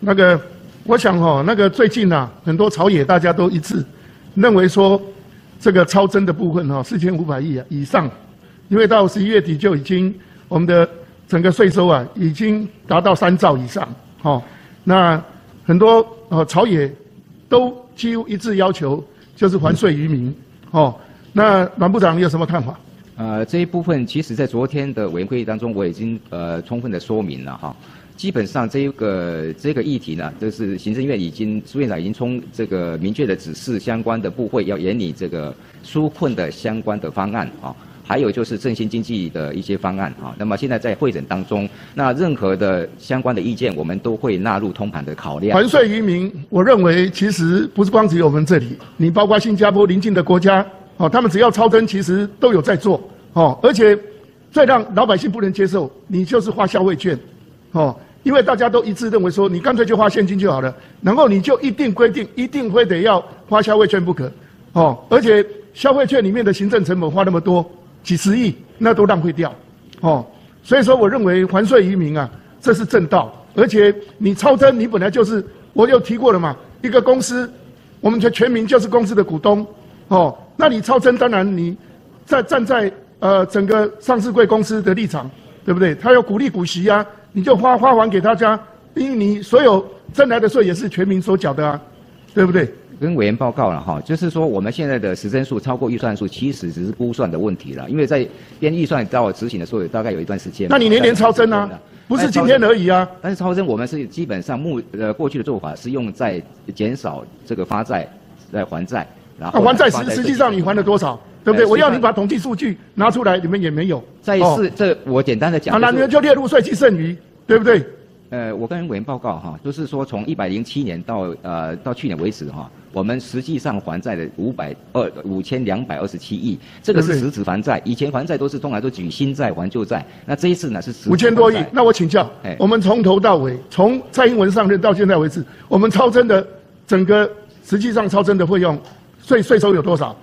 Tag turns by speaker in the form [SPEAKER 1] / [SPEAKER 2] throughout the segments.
[SPEAKER 1] 那个，我想哈，那个最近啊，很多朝野大家都一致认为说，这个超增的部分哈，四千五百亿啊以上，因为到十一月底就已经我们的整个税收啊已经达到三兆以上，哈，那很多呃朝野都几乎一致要求就是还税于民，哦，那阮部长你有什么看法？
[SPEAKER 2] 呃，这一部分其实在昨天的委员会议当中，我已经呃充分的说明了哈。基本上这个这个议题呢，就是行政院已经苏院长已经从这个明确的指示相关的部会要严拟这个纾困的相关的方案啊，还有就是振兴经济的一些方案啊。那么现在在会诊当中，那任何的相关的意见，我们都会纳入通盘的考量。
[SPEAKER 1] 还税于民，我认为其实不是光只有我们这里，你包括新加坡邻近的国家，哦，他们只要超增，其实都有在做，哦，而且最让老百姓不能接受，你就是花消费券，哦。因为大家都一致认为说，你干脆就花现金就好了，然后你就一定规定，一定非得要花消费券不可，哦，而且消费券里面的行政成本花那么多，几十亿，那都浪费掉，哦，所以说我认为还税于民啊，这是正道，而且你超增，你本来就是，我有提过了嘛，一个公司，我们全全民就是公司的股东，哦，那你超增，当然你在站在呃整个上市贵公司的立场，对不对？他要鼓励股息啊。你就花花还给大家，因为你所有挣来的税也是全民所缴的啊，对不对？
[SPEAKER 2] 跟委员报告了哈，就是说我们现在的实增数超过预算数，其实只是估算的问题了。因为在编预算到执行的时候，大概有一段时间。
[SPEAKER 1] 那你年年超增啊？不是今天而已啊。
[SPEAKER 2] 但是超增我们是基本上目呃过去的做法是用在减少这个发债来还债，
[SPEAKER 1] 然后还债实实际上你还了多少？对不对？我要你把统计数据拿出来，你们也没有。
[SPEAKER 2] 再一次，这我简单的讲。
[SPEAKER 1] 那你们就列入税期剩余，对不对？
[SPEAKER 2] 呃，我跟委员报告哈，就是说从一百零七年到呃到去年为止哈，我们实际上还债的五百二五千两百二十七亿，这个是实质还债。以前还债都是通常都举新债还旧债，那这一次呢是
[SPEAKER 1] 五千多亿。那我请教，哎我们从头到尾，从蔡英文上任到现在为止，我们超增的整个实际上超增的费用税税收有多少？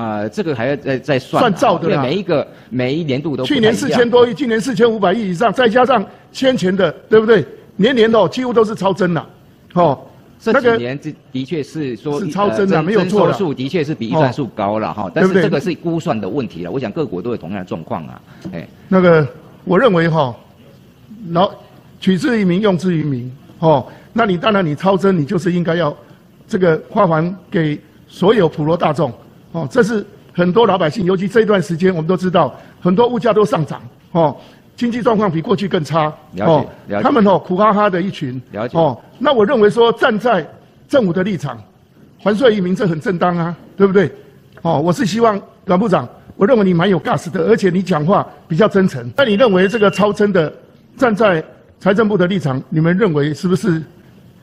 [SPEAKER 2] 啊，这个还要再再算，
[SPEAKER 1] 算照的
[SPEAKER 2] 每一个每一年度都
[SPEAKER 1] 去年四千多亿，今年四千五百亿以上，再加上先前的，对不对？年年哦，几乎都是超增了，
[SPEAKER 2] 哦，这几年这的确是说
[SPEAKER 1] 是超增的，没有错
[SPEAKER 2] 数的确是比预算数高了哈，但是这个是估算的问题了。我想各国都有同样的状况啊，
[SPEAKER 1] 哎，那个我认为哈，老取之于民，用之于民，哦，那你当然你超增，你就是应该要这个花还给所有普罗大众。哦，这是很多老百姓，尤其这一段时间，我们都知道很多物价都上涨，哦，经济状况比过去更差，
[SPEAKER 2] 了解，了解。
[SPEAKER 1] 他们哦苦哈哈的一群，
[SPEAKER 2] 哦，
[SPEAKER 1] 那我认为说站在政府的立场，还税于民这很正当啊，对不对？哦，我是希望阮部长，我认为你蛮有 gas 的，而且你讲话比较真诚。那你认为这个超增的，站在财政部的立场，你们认为是不是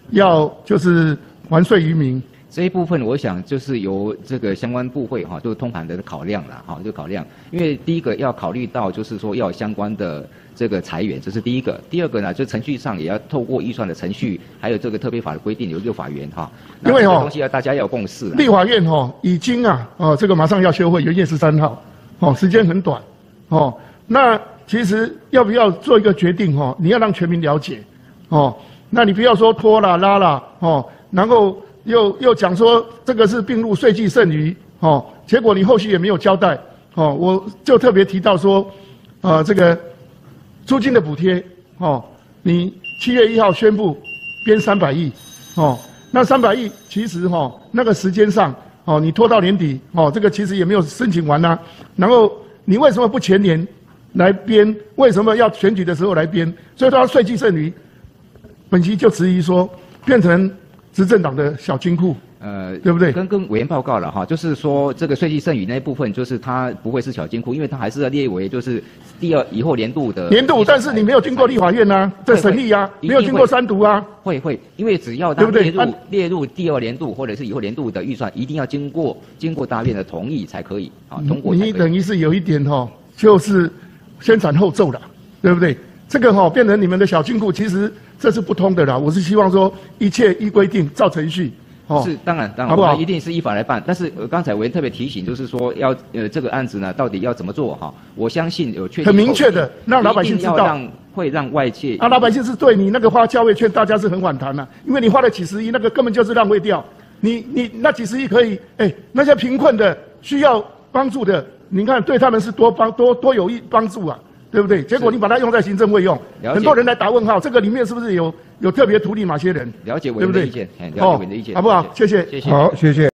[SPEAKER 1] 要就是还税于民？
[SPEAKER 2] 这一部分，我想就是由这个相关部会哈，就是通盘的考量了哈，就考量。因为第一个要考虑到，就是说要相关的这个裁员，这是第一个。第二个呢，就程序上也要透过预算的程序，还有这个特别法的规定，有六法院哈。
[SPEAKER 1] 因为哦，
[SPEAKER 2] 东西要大家要有共识。
[SPEAKER 1] 立法院哦已经啊，哦这个马上要休会，元月十三号，哦时间很短，哦那其实要不要做一个决定哈？你要让全民了解，哦那你不要说拖了拉了哦，然后。又又讲说这个是并入税计剩余，哦，结果你后续也没有交代，哦，我就特别提到说，呃，这个租金的补贴，哦，你七月一号宣布编三百亿，哦，那三百亿其实哈那个时间上，哦，你拖到年底，哦，这个其实也没有申请完呐，然后你为什么不前年来编？为什么要选举的时候来编？所以说税计剩余，本期就质疑说变成。执政党的小金库，呃，对不对？
[SPEAKER 2] 跟跟委员报告了哈，就是说这个税计剩余那一部分，就是它不会是小金库，因为它还是要列为就是第二以后年度的
[SPEAKER 1] 年度，但是你没有经过立法院呐，在审议啊，没有经过三读啊，
[SPEAKER 2] 会会，因为只要它列入列入第二年度或者是以后年度的预算，一定要经过经过大院的同意才可以啊，通过。
[SPEAKER 1] 你等于是有一点哈，就是先斩后奏了，对不对？这个哈变成你们的小金库，其实。这是不通的啦，我是希望说一切依规定照程序，哦，
[SPEAKER 2] 是当然，当然，
[SPEAKER 1] 好不好
[SPEAKER 2] 一定是依法来办。但是呃，刚才我也特别提醒，就是说要呃这个案子呢，到底要怎么做哈？我相信有确定
[SPEAKER 1] 很明确的
[SPEAKER 2] 后
[SPEAKER 1] 让老百姓知道
[SPEAKER 2] 让会让外界
[SPEAKER 1] 啊，老百姓是对你那个花教育券，大家是很反弹的、因为你花了几十亿，那个根本就是浪费掉。你你那几十亿可以，哎，那些贫困的需要帮助的，你看对他们是多帮多多有益帮助啊，对不对？结果你把它用在行政会用，很多人来打问号，这个里面是不是有有特别图利哪些人？
[SPEAKER 2] 了解委
[SPEAKER 1] 对不对
[SPEAKER 2] 员的意见，哎了解委员的意见，
[SPEAKER 1] 好不好？谢谢。
[SPEAKER 2] 谢谢。
[SPEAKER 3] 好，谢谢。